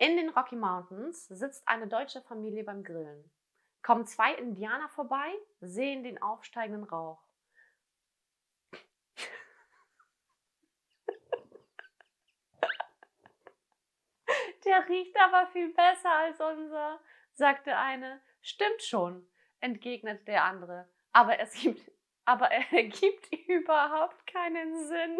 In den Rocky Mountains sitzt eine deutsche Familie beim Grillen. Kommen zwei Indianer vorbei, sehen den aufsteigenden Rauch. Der riecht aber viel besser als unser, sagte eine. Stimmt schon, entgegnete der andere. Aber es gibt, aber er gibt überhaupt keinen Sinn.